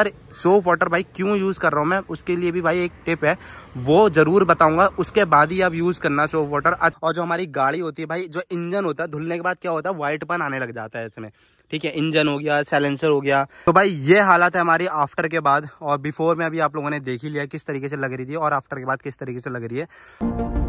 पर soap water भाई क्यों यूज़ कर रहा हूँ मैं, उसके लिए भी भाई एक टिप है, वो ज़रूर बताऊँगा। उसके बाद ही आप यूज़ करना सोप वाटर और जो हमारी गाड़ी होती है भाई, जो इंजन होता है, धुलने के बाद क्या होता है व्हाइट पन आने लग जाता है इसमें। ठीक है इंजन हो गया सैलेंसर हो गया। तो भाई ये हालत है हमारी आफ्टर के बाद। और बिफोर में अभी आप लोगों ने देख ही लिया किस तरीके से लग रही थी और आफ्टर के बाद किस तरीके से लग रही है।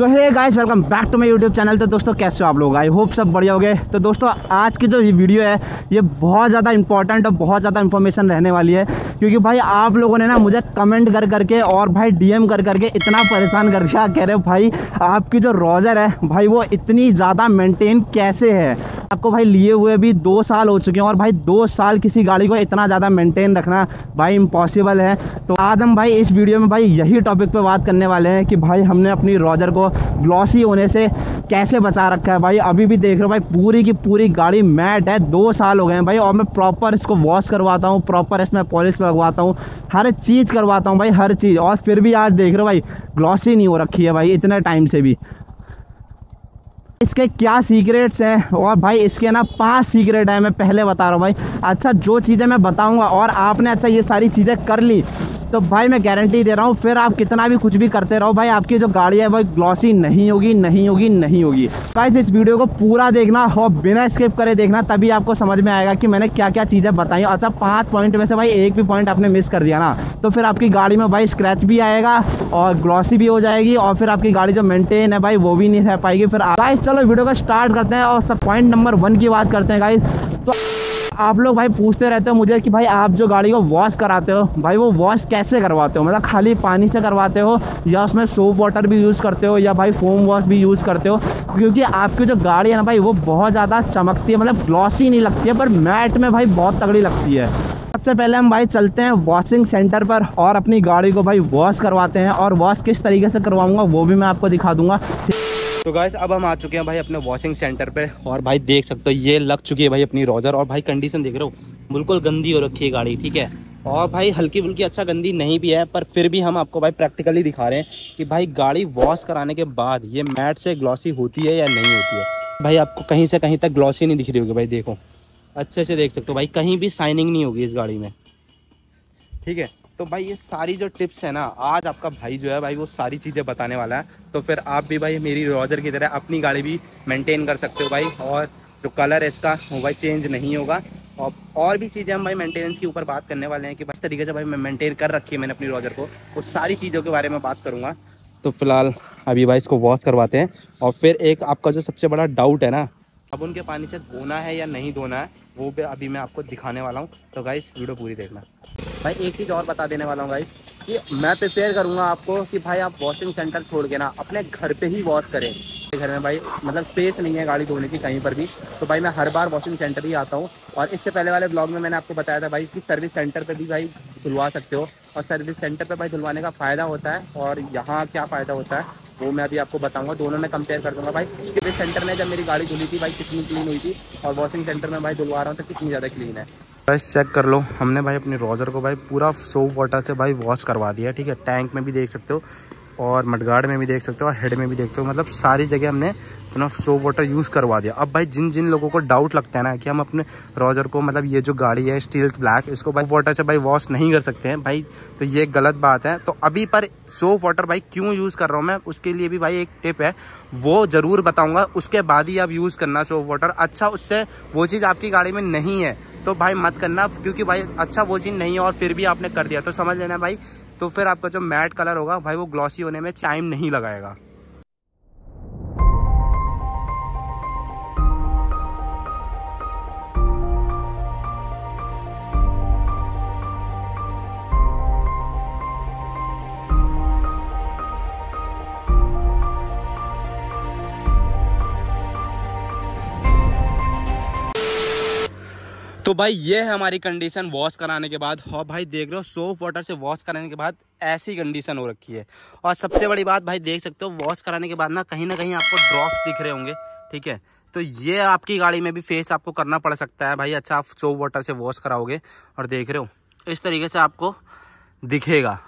So hey guys welcome back to my YouTube channel तो दोस्तों, कैसे हो आप लोग? आई होप सब बढ़िया हो गए तो दोस्तों, आज की जो ये वीडियो है, ये बहुत ज़्यादा इंपॉर्टेंट और बहुत ज़्यादा इन्फॉर्मेशन रहने वाली है। क्योंकि भाई, आप लोगों ने ना मुझे कमेंट कर करके और भाई डीएम कर करके इतना परेशान कर दिया। कह रहे हो, भाई, आपकी जो रोज़र है, भाई, वो इतनी ज़्यादा मेनटेन कैसे है? आपको भाई, लिए हुए भी दो साल हो चुके हैं और भाई, दो साल किसी गाड़ी को इतना ज़्यादा मेंटेन रखना भाई इम्पॉसिबल है। तो आज हम भाई, इस वीडियो में भाई, यही टॉपिक पे बात करने वाले हैं कि भाई, हमने अपनी रोजर को ग्लॉसी होने से कैसे बचा रखा है भाई? अभी भी देख रहे हो भाई, पूरी की पूरी गाड़ी मैट है, दो साल हो गए हैं भाई, और मैं प्रॉपर इसको वॉश करवाता हूँ प्रॉपर इसमें पॉलिश लगवाता हूँ, हर चीज़ करवाता हूँ भाई, हर चीज़। और फिर भी आज देख रहे हो भाई ग्लॉसी नहीं हो रखी है भाई, इतने टाइम से भी। इसके क्या सीक्रेट्स हैं? और भाई, इसके ना पाँच सीक्रेट है, मैं पहले बता रहा हूँ भाई। अच्छा जो चीज़ें मैं बताऊँगा, और आपने अच्छा ये सारी चीज़ें कर ली तो भाई मैं गारंटी दे रहा हूँ, फिर आप कितना भी कुछ भी करते रहो, भाई आपकी जो गाड़ी है, वो ग्लॉसी नहीं होगी नहीं होगी नहीं होगी। गाइस इस वीडियो को पूरा देखना हो बिना स्किप करे देखना, तभी आपको समझ में आएगा कि मैंने क्या क्या चीज़ें बताई। अच्छा पाँच पॉइंट में से भाई एक भी पॉइंट आपने मिस कर दिया ना तो फिर आपकी गाड़ी में भाई स्क्रैच भी आएगा और ग्लॉसी भी हो जाएगी और फिर आपकी गाड़ी जो मेंटेन है भाई, वो भी नहीं रह पाएगी। फिर गाइस चलो वीडियो को स्टार्ट करते हैं और सब पॉइंट नंबर वन की बात करते हैं गाइस तो आप लोग भाई पूछते रहते हो मुझे कि भाई आप जो गाड़ी को वॉश कराते हो, भाई वो वॉश कैसे करवाते हो? मतलब खाली पानी से करवाते हो या उसमें सोप वाटर भी यूज़ करते हो या भाई फोम वॉश भी यूज़ करते हो? क्योंकि आपकी जो गाड़ी है ना भाई वो बहुत ज़्यादा चमकती है मतलब ग्लॉसी नहीं लगती है, पर मैट में भाई बहुत तगड़ी लगती है। सबसे पहले हम भाई चलते हैं वॉशिंग सेंटर पर और अपनी गाड़ी को भाई वॉश करवाते हैं और वॉश किस तरीके से करवाऊँगा वो भी मैं आपको दिखा दूँगा। तो गाइस अब हम आ चुके हैं भाई अपने वॉशिंग सेंटर पे और भाई देख सकते हो, ये लग चुकी है भाई अपनी रोजर और भाई कंडीशन देख रहे हो, बिल्कुल गंदी हो रखी है गाड़ी, ठीक है? और भाई हल्की फुल्की अच्छा गंदी नहीं भी है, पर फिर भी हम आपको भाई प्रैक्टिकली दिखा रहे हैं कि भाई गाड़ी वॉश कराने के बाद ये मैट से ग्लॉसी होती है या नहीं होती है। भाई आपको कहीं से कहीं तक ग्लॉसी नहीं दिख रही होगी भाई, देखो, अच्छे से देख सकते हो भाई, कहीं भी साइनिंग नहीं होगी इस गाड़ी में, ठीक है? तो भाई ये सारी जो टिप्स है ना, आज आपका भाई जो है, भाई वो सारी चीज़ें बताने वाला है। तो फिर आप भी भाई मेरी रॉजर की तरह अपनी गाड़ी भी मेंटेन कर सकते हो भाई। और जो कलर है इसका, वो भाई चेंज नहीं होगा। और और भी चीज़ें हम भाई मेंटेनेंस के ऊपर बात करने वाले हैं कि बस तरीके से भाई मैं मेंटेन कर रखी है मैंने अपनी रॉजर को। वो सारी चीज़ों के बारे में बात करूँगा। तो फ़िलहाल अभी भाई इसको वॉश करवाते हैं। और फिर एक आपका जो सबसे बड़ा डाउट है ना, अब उनके पानी से धोना है या नहीं धोना है, वो भी अभी मैं आपको दिखाने वाला हूँ। तो गाइस वीडियो पूरी देखना। भाई, एक चीज़ और बता देने वाला हूँ भाई, कि मैं प्रिपेयर करूँगा आपको कि भाई आप वॉशिंग सेंटर छोड़ के ना अपने घर पे ही वॉश करें। घर में भाई मतलब स्पेस नहीं है गाड़ी धोने की कहीं पर भी। तो भाई, मैं हर बार वॉशिंग सेंटर ही आता हूँ। और इससे पहले वाले ब्लॉग में मैंने आपको बताया था भाई कि सर्विस सेंटर पर भी भाई धुलवा सकते हो। और सर्विस सेंटर पर भाई धुलवाने का फ़ायदा होता है और यहाँ क्या फ़ायदा होता है, वो मैं अभी आपको बताऊँगा। दोनों में कंपेयर कर दूँगा भाई सर्विस सेंटर में जब मेरी गाड़ी धुली थी भाई, कितनी क्लीन हुई थी। और वॉशिंग सेंटर में भाई धुलवा रहा हूँ तो कितनी ज़्यादा क्लीन है। बस चेक कर लो। हमने भाई अपनी रोज़र को भाई पूरा सोप वाटर से भाई वॉश करवा दिया ठीक है? टैंक में भी देख सकते हो और मटगाड़ में भी देख सकते हो और हेड में भी देखते हो। मतलब सारी जगह हमने अपना सोप वाटर यूज़ करवा दिया। अब भाई जिन जिन लोगों को डाउट लगता है ना कि हम अपने रोजर को मतलब ये जो गाड़ी है स्टील ब्लैक इसको भाई वाटर से भाई वॉश नहीं कर सकते हैं, भाई तो ये गलत बात है। तो अभी पर सोप वाटर भाई क्यों यूज़ कर रहा हूँ मैं, उसके लिए भी भाई एक टिप है, वो ज़रूर बताऊँगा। उसके बाद ही आप यूज़ करना सोप वाटर अच्छा उससे वो चीज़ आपकी गाड़ी में नहीं है। तो भाई मत करना, क्योंकि भाई अच्छा वो चीज़ नहीं है और फिर भी आपने कर दिया। तो समझ लेना भाई तो फिर आपका जो मैट कलर होगा, भाई वो ग्लॉसी होने में टाइम नहीं लगाएगा। तो भाई, ये है हमारी कंडीशन वॉश कराने के बाद। और भाई, देख रहे हो सोप वाटर से वॉश कराने के बाद ऐसी कंडीशन हो रखी है। और सबसे बड़ी बात, भाई, देख सकते हो वॉश कराने के बाद ना कहीं ना कहीं आपको ड्रॉप दिख रहे होंगे, ठीक है? तो ये आपकी गाड़ी में भी फेस आपको करना पड़ सकता है, भाई। अच्छा आप सोप वाटर से वॉश कराओगे और देख रहे हो, इस तरीके से आपको दिखेगा।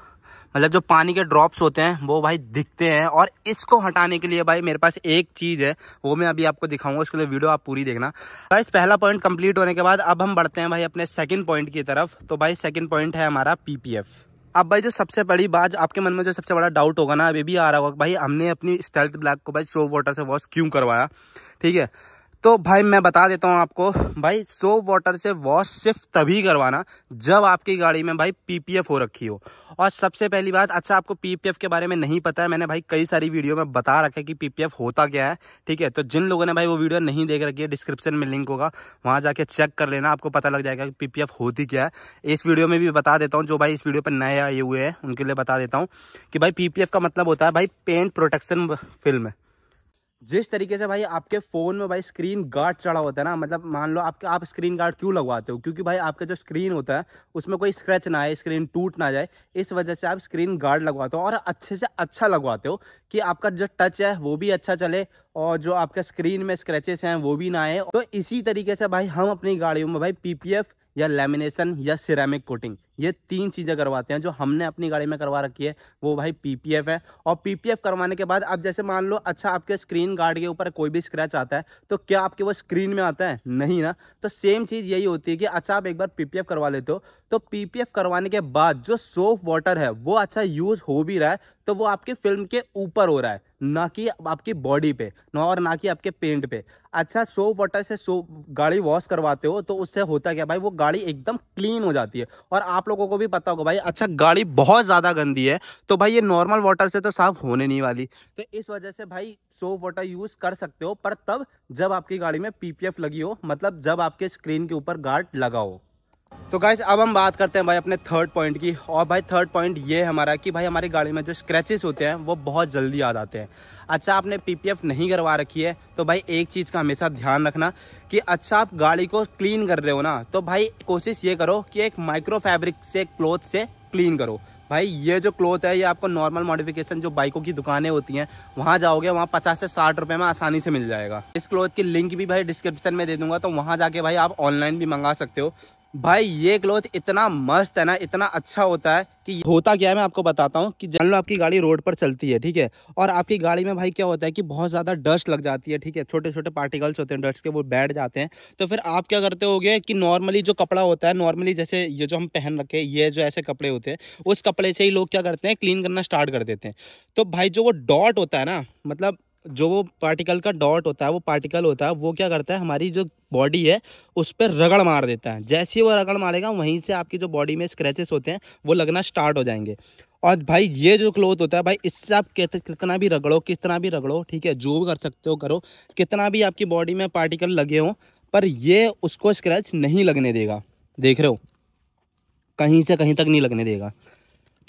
मतलब जो पानी के ड्रॉप्स होते हैं, वो भाई दिखते हैं और इसको हटाने के लिए भाई मेरे पास एक चीज़ है, वो मैं अभी आपको दिखाऊँगा, उसके लिए वीडियो आप पूरी देखना। भाई पहला पॉइंट कंप्लीट होने के बाद अब हम बढ़ते हैं भाई अपने सेकंड पॉइंट की तरफ़। तो भाई सेकंड पॉइंट है हमारा पीपीएफ अब भाई जो सबसे बड़ी बात, आपके मन में जो सबसे बड़ा डाउट होगा ना, अभी भी आ रहा होगा भाई हमने अपनी स्टेल्थ ब्लैक को भाई शो वाटर से वॉश क्यों करवाया? ठीक है? तो भाई मैं बता देता हूँ आपको, भाई सोप वाटर से वॉश सिर्फ़ तभी करवाना जब आपकी गाड़ी में भाई पीपीएफ हो रखी हो। और सबसे पहली बात अच्छा आपको पीपीएफ के बारे में नहीं पता है, मैंने भाई कई सारी वीडियो में बता रखा है कि पीपीएफ होता क्या है, ठीक है? तो जिन लोगों ने भाई वो वीडियो नहीं देख रखी है डिस्क्रिप्शन में लिंक होगा, वहाँ जाके चेक कर लेना, आपको पता लग जाएगा कि पीपीएफ होती क्या है। इस वीडियो में भी बता देता हूँ, जो भाई इस वीडियो पर नए आए हुए हैं, उनके लिए बता देता हूँ कि भाई पीपीएफ का मतलब होता है भाई पेंट प्रोटेक्शन फ़िल्म जिस तरीके से भाई आपके फ़ोन में भाई स्क्रीन गार्ड चढ़ा होता है ना मतलब मान लो आपके, आप स्क्रीन गार्ड क्यों लगवाते हो? क्योंकि भाई आपका जो स्क्रीन होता है, उसमें कोई स्क्रैच ना आए स्क्रीन टूट ना जाए, इस वजह से आप स्क्रीन गार्ड लगवाते हो और अच्छे से अच्छा लगवाते हो कि आपका जो टच है, वो भी अच्छा चले और जो आपका स्क्रीन में स्क्रैचेस हैं, वो भी ना आए। तो इसी तरीके से भाई हम अपनी गाड़ियों में भाई पीपीएफ या लेमिनेशन या सिरेमिक कोटिंग ये तीन चीज़ें करवाते हैं, जो हमने अपनी गाड़ी में करवा रखी है, वो भाई पीपीएफ है। और पीपीएफ करवाने के बाद आप जैसे मान लो अच्छा आपके स्क्रीन गार्ड के ऊपर कोई भी स्क्रैच आता है तो क्या आपके वो स्क्रीन में आता है? नहीं ना। तो सेम चीज़ यही होती है कि अच्छा आप एक बार पीपीएफ करवा लेते हो। तो पीपीएफ करवाने के बाद, जो सोफ वाटर है, वो अच्छा यूज़ हो भी रहा है तो वो आपके फ़िल्म के ऊपर हो रहा है, ना कि आपकी बॉडी पे, ना और ना कि आपके पेंट पे। अच्छा सोप वाटर से सोप गाड़ी वॉश करवाते हो तो उससे होता क्या भाई? वो गाड़ी एकदम क्लीन हो जाती है। और आप लोगों को भी पता होगा भाई अच्छा गाड़ी बहुत ज़्यादा गंदी है तो भाई ये नॉर्मल वाटर से तो साफ़ होने नहीं वाली। तो इस वजह से भाई सोप वाटर यूज़ कर सकते हो, पर तब जब आपकी गाड़ी में पीपीएफ लगी हो मतलब जब आपके स्क्रीन के ऊपर गार्ड लगा हो। तो गाइज़ अब हम बात करते हैं भाई अपने थर्ड पॉइंट की। और भाई थर्ड पॉइंट ये हमारा कि भाई हमारी गाड़ी में जो स्क्रैचेस होते हैं, वो बहुत जल्दी आ जाते हैं। अच्छा आपने पीपीएफ नहीं करवा रखी है तो भाई एक चीज़ का हमेशा ध्यान रखना कि अच्छा आप गाड़ी को क्लीन कर रहे हो ना तो भाई कोशिश ये करो कि एक माइक्रो फैब्रिक से क्लोथ से क्लीन करो। भाई ये जो क्लोथ है, ये आपको नॉर्मल मॉडिफिकेशन जो बाइकों की दुकानें होती हैं, वहाँ जाओगे, वहाँ पचास से साठ रुपए में आसानी से मिल जाएगा। इस क्लोथ की लिंक भी भाई डिस्क्रिप्शन में दे दूँगा तो वहाँ जाके भाई आप ऑनलाइन भी मंगा सकते हो। भाई, ये क्लोथ इतना मस्त है ना, इतना अच्छा होता है कि होता क्या है मैं आपको बताता हूँ कि जान लो आपकी गाड़ी रोड पर चलती है, ठीक है? और आपकी गाड़ी में भाई क्या होता है कि बहुत ज़्यादा डस्ट लग जाती है, ठीक है? छोटे छोटे पार्टिकल्स होते हैं डस्ट के, वो बैठ जाते हैं। तो फिर आप क्या करते हो कि नॉर्मली जो कपड़ा होता है नॉर्मली जैसे ये जो हम पहन रखे, ये जो ऐसे कपड़े होते हैं, उस कपड़े से ही लोग क्या करते हैं क्लीन करना स्टार्ट कर देते हैं। तो भाई जो वो डॉट होता है ना मतलब जो वो पार्टिकल का डॉट होता है, वो पार्टिकल होता है, वो क्या करता है, हमारी जो बॉडी है, उस पर रगड़ मार देता है। जैसे ही वो रगड़ मारेगा, वहीं से आपकी जो बॉडी में स्क्रैचेस होते हैं, वो लगना स्टार्ट हो जाएँगे। और भाई, ये जो क्लोथ होता है, भाई, इससे आप कितना भी रगड़ो, कितना भी रगड़ो, ठीक है, जो भी कर सकते हो करो, कितना भी आपकी बॉडी में पार्टिकल लगे हों, पर ये उसको स्क्रैच नहीं लगने देगा। देख रहे हो? कहीं से कहीं तक नहीं लगने देगा।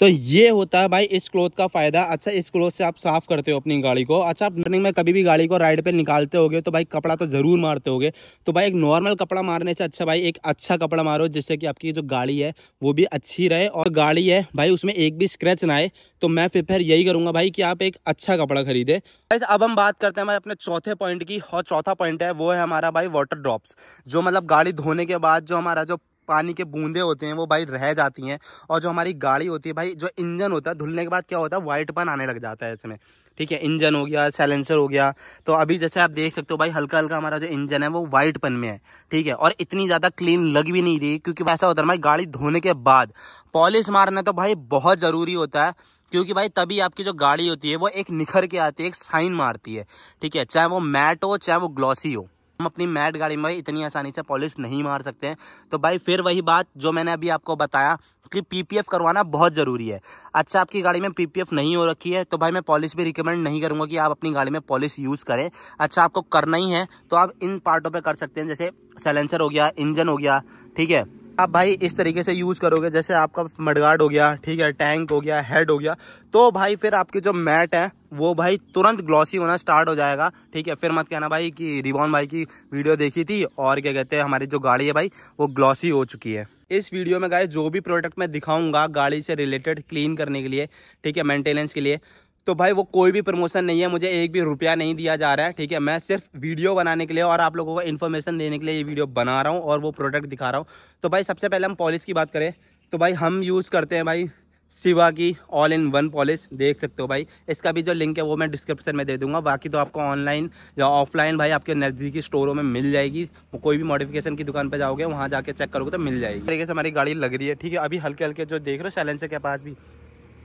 तो ये होता है भाई, इस क्लोथ का फ़ायदा। अच्छा इस क्लोथ से आप साफ़ करते हो अपनी गाड़ी को। अच्छा आप रनिंग में कभी भी गाड़ी को राइड पे निकालते होगे तो भाई कपड़ा तो ज़रूर मारते होगे। तो भाई एक नॉर्मल कपड़ा मारने से अच्छा भाई, एक अच्छा कपड़ा मारो जिससे कि आपकी जो गाड़ी है वो भी अच्छी रहे। और गाड़ी है भाई, उसमें एक भी स्क्रैच ना आए तो मैं फिर यही करूँगा भाई कि आप एक अच्छा कपड़ा खरीदे। अब हम बात करते हैं भाई अपने चौथे पॉइंट की। और चौथा पॉइंट है, वो है हमारा भाई वाटर ड्रॉप्स जो मतलब गाड़ी धोने के बाद जो हमारा जो पानी के बूंदे होते हैं, वो भाई रह जाती हैं और जो हमारी गाड़ी होती है भाई, जो इंजन होता है, धुलने के बाद क्या होता है वाइट पन आने लग जाता है इसमें। ठीक है, इंजन हो गया सैलेंसर हो गया। तो अभी जैसे आप देख सकते हो भाई हल्का हल्का हमारा जो इंजन है, वो वाइट पन में है। ठीक है, और इतनी ज़्यादा क्लीन लग भी नहीं रही, क्योंकि ऐसा होता है भाई, गाड़ी धोने के बाद पॉलिश मारना तो भाई बहुत ज़रूरी होता है, क्योंकि भाई तभी आपकी जो गाड़ी होती है, वो एक निखर के आती है, एक साइन मारती है। ठीक है, चाहे वो मैट हो, चाहे वो ग्लॉसी हो। हम अपनी मैट गाड़ी में इतनी आसानी से पॉलिश नहीं मार सकते हैं। तो भाई फिर वही बात जो मैंने अभी आपको बताया कि पीपीएफ करवाना बहुत ज़रूरी है। अच्छा आपकी गाड़ी में पीपीएफ नहीं हो रखी है तो भाई मैं पॉलिश भी रिकमेंड नहीं करूँगा कि आप अपनी गाड़ी में पॉलिश यूज़ करें। अच्छा आपको करना ही है तो आप इन पार्टों पर कर सकते हैं, जैसे सैलेंसर हो गया इंजन हो गया, ठीक है? आप भाई इस तरीके से यूज़ करोगे, जैसे आपका मडगार्ड हो गया, ठीक है, टैंक हो गया हेड हो गया तो भाई फिर आपके जो मैट है, वो भाई तुरंत ग्लॉसी होना स्टार्ट हो जाएगा, ठीक है। फिर मत कहना भाई कि रिबॉन भाई की वीडियो देखी थी, और क्या कहते हैं, हमारी जो गाड़ी है भाई, वो ग्लॉसी हो चुकी है। इस वीडियो में गाय जो भी प्रोडक्ट मैं दिखाऊँगा गाड़ी से रिलेटेड क्लीन करने के लिए, ठीक है मेंटेनेंस के लिए तो भाई वो कोई भी प्रमोशन नहीं है, मुझे एक भी रुपया नहीं दिया जा रहा है, ठीक है? मैं सिर्फ़ वीडियो बनाने के लिए और आप लोगों को इन्फॉर्मेशन देने के लिए ये वीडियो बना रहा हूँ और वो प्रोडक्ट दिखा रहा हूँ। तो भाई सबसे पहले हम पॉलिश की बात करें। तो भाई हम यूज़ करते हैं भाई सिवा की ऑल इन वन पॉलिश देख सकते हो भाई। इसका भी जो लिंक है वो मैं डिस्क्रिप्शन में दे दूँगा। बाकी तो आपको ऑनलाइन या ऑफलाइन भाई आपके नज़दीकी स्टोरों में मिल जाएगी। कोई भी मॉडिफिकेशन की दुकान पर जाओगे, वहाँ जाके चेक करोगे तो मिल जाएगी। तरीके से हमारी गाड़ी लग रही है, ठीक है? अभी हल्के हल्के जो देख रहे हो सैलेंसर के पास भी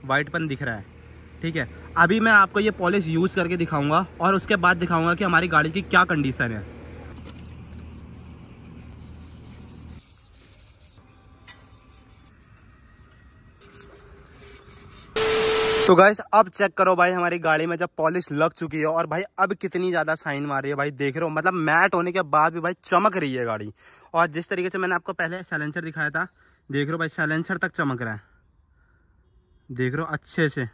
वाइटपन दिख रहा है। ठीक है? अभी मैं आपको ये पॉलिश यूज़ करके दिखाऊँगा और उसके बाद दिखाऊँगा कि हमारी गाड़ी की क्या कंडीशन है। तो गाइस अब चेक करो भाई, हमारी गाड़ी में जब पॉलिश लग चुकी है और भाई अब कितनी ज़्यादा साइन मार रही है भाई, देख रहे हो? मतलब मैट होने के बाद भी भाई चमक रही है गाड़ी। और जिस तरीके से मैंने आपको पहले सैलेंसर दिखाया था, देख रहे हो भाई सैलेंसर तक चमक रहा है। देख रहे हो अच्छे से।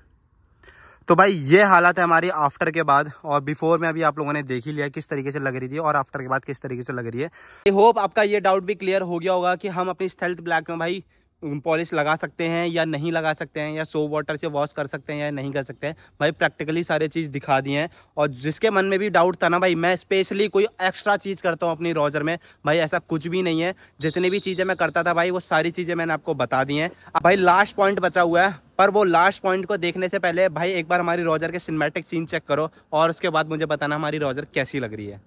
तो भाई, ये हालत है हमारी आफ्टर के बाद और बिफोर में अभी आप लोगों ने देख ही लिया किस तरीके से लग रही थी और आफ्टर के बाद किस तरीके से लग रही है। आई होप आपका ये डाउट भी क्लियर हो गया होगा कि हम अपनी स्टेल्थ ब्लैक में भाई पॉलिश लगा सकते हैं या नहीं लगा सकते हैं या सोप वाटर से वॉश कर सकते हैं या नहीं कर सकते हैं। भाई प्रैक्टिकली सारे चीज़ दिखा दिए हैं और जिसके मन में भी डाउट था ना भाई, मैं स्पेशली कोई एक्स्ट्रा चीज़ करता हूँ अपनी रोजर में। भाई, ऐसा कुछ भी नहीं है। जितनी भी चीज़ें मैं करता था भाई, वो सारी चीज़ें मैंने आपको बता दी हैं। भाई लास्ट पॉइंट बचा हुआ है। पर वो लास्ट पॉइंट को देखने से पहले, भाई, एक बार हमारी रोजर के सिनेमेटिक सीन चेक करो और उसके बाद मुझे बताना हमारी रोजर कैसी लग रही है।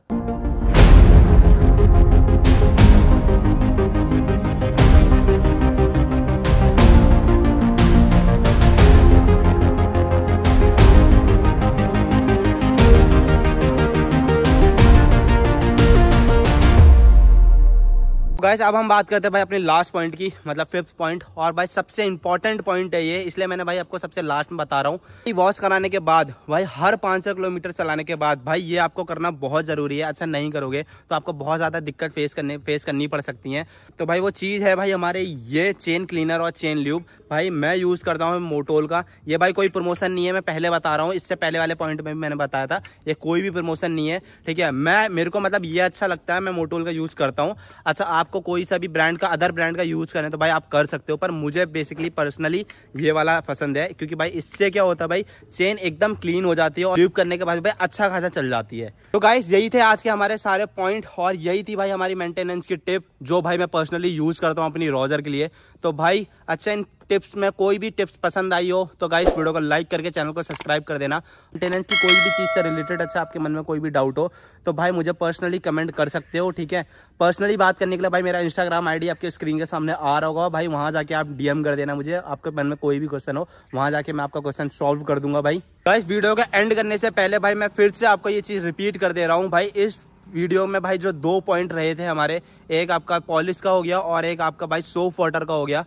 गाइस अब हम बात करते हैं भाई अपने लास्ट पॉइंट की मतलब फिफ्थ पॉइंट और भाई सबसे इंपॉर्टेंट पॉइंट है ये, इसलिए मैंने भाई आपको सबसे लास्ट में बता रहा हूँ। वॉश कराने के बाद, भाई हर पाँच सौ किलोमीटर चलाने के बाद, भाई ये आपको करना बहुत ज़रूरी है। अच्छा नहीं करोगे तो आपको बहुत ज़्यादा दिक्कत फेस करने फेस करनी पड़ सकती है। तो भाई वो चीज़ है भाई हमारे ये चेन क्लीनर और चेन ल्यूब भाई मैं यूज़ करता हूँ मोटोल का। ये भाई कोई प्रमोशन नहीं है, मैं पहले बता रहा हूँ। इससे पहले वाले पॉइंट में भी मैंने बताया था, ये कोई भी प्रमोशन नहीं है, ठीक है? मैं, मेरे को मतलब ये अच्छा लगता है, मैं मोटोल का यूज़ करता हूँ। अच्छा आपको कोई सा भी ब्रांड का अदर ब्रांड का यूज़ करें तो भाई आप कर सकते हो, पर मुझे बेसिकली पर्सनली ये वाला पसंद है, क्योंकि भाई इससे क्या होता है भाई चेन एकदम क्लीन हो जाती है और ड्यूब करने के बाद भाई अच्छा खासा चल जाती है। तो गाइस यही थे आज के हमारे सारे पॉइंट और यही थी भाई हमारी मेंटेनेंस की टिप जो भाई मैं पर्सनली यूज़ करता हूँ अपनी रोजर के लिए। तो भाई अच्छा इन टिप्स में कोई भी टिप्स पसंद आई हो तो गाइस वीडियो को लाइक करके चैनल को सब्सक्राइब कर देना। मेंटेनेंस की कोई भी चीज़ से रिलेटेड अच्छा आपके मन में कोई भी डाउट हो तो भाई मुझे पर्सनली कमेंट कर सकते हो, ठीक है? पर्सनली बात करने के लिए भाई मेरा इंस्टाग्राम आईडी आपके स्क्रीन के सामने आ रहा होगा। भाई वहाँ जाके आप डीएम कर देना मुझे, आपके मन में कोई भी क्वेश्चन हो, वहाँ जाके मैं आपका क्वेश्चन सॉल्व कर दूँगा भाई। गाइस वीडियो का एंड करने से पहले भाई मैं फिर से आपको ये चीज़ रिपीट कर दे रहा हूँ भाई, इस वीडियो में भाई जो दो पॉइंट रहे थे हमारे, एक आपका पॉलिश का हो गया और एक आपका भाई सोफ वाटर का हो गया।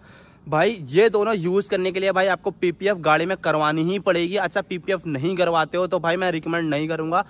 भाई, ये दोनों यूज़ करने के लिए भाई आपको पीपीएफ गाड़ी में करवानी ही पड़ेगी। अच्छा पीपीएफ नहीं करवाते हो तो भाई मैं रिकमेंड नहीं करूँगा।